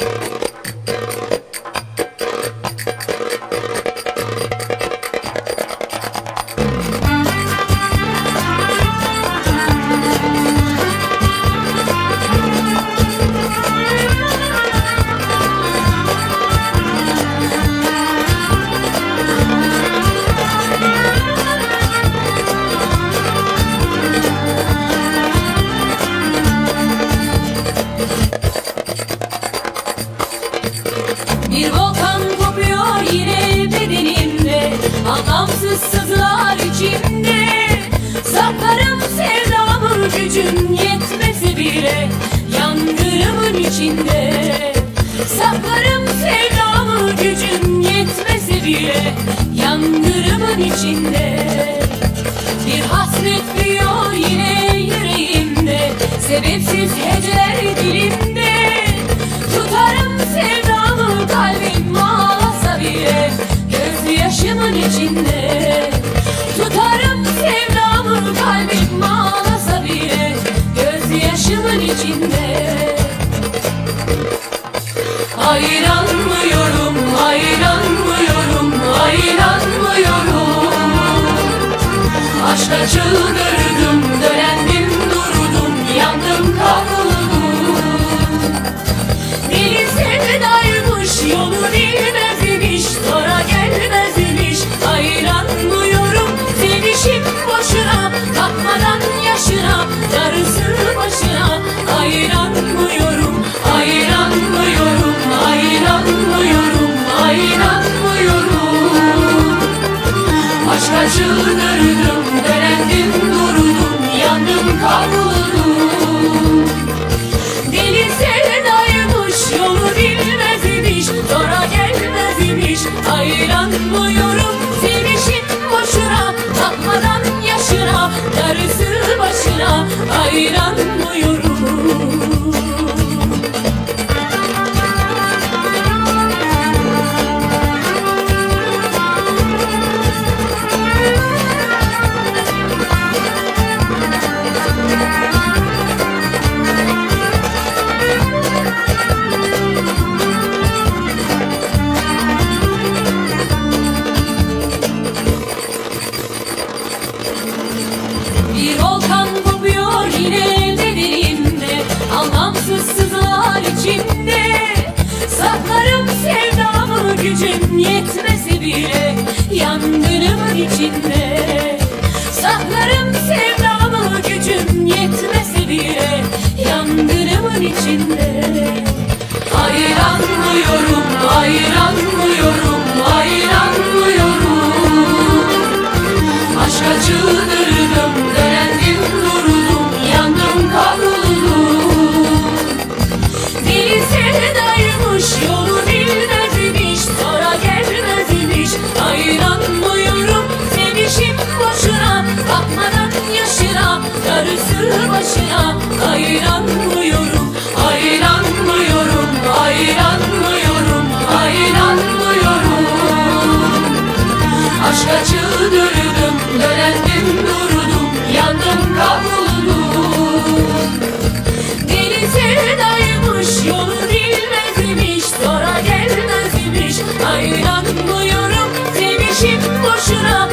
you Volkan kopuyor yine bedenimde. Anlamsız sızılar içimde. Saklarım sevdamı gücüm yetmese bile Yangınımın içinde. Saklarım sevdamı gücüm yetmese bile Yangınımın içinde. Bir hasret büyüyor yine yüreğimde. Sebepsiz heceler dilimde Gözyaşımın içinde. Tutarım sevdamı kalbim ağlasa bile Gözyaşımın içinde. Ayranmıyorum, ayranmıyorum, ayranmıyorum. Aşka çıldırdım, bilmezmiş, sonra gelmezmiş Ayranmıyorum, sevişim boşuna, bakmadan yaşına, darısı başına. Ayranmıyorum içinde. Saklarım sevdamı gücüm yetmese bile Yangınımın içinde. Ayranmıyorum, ayranmıyorum, ayranmıyorum Aşka çıldırdım, Ayranmıyorum, ayranmıyorum, ayranmıyorum, ayranmıyorum Aşka çığ dürüdüm, durdum, yandım kavruldum Deli sevdaymış, yolu bilmez imiş, sonra gelmez imiş Ayranmıyorum, boşuna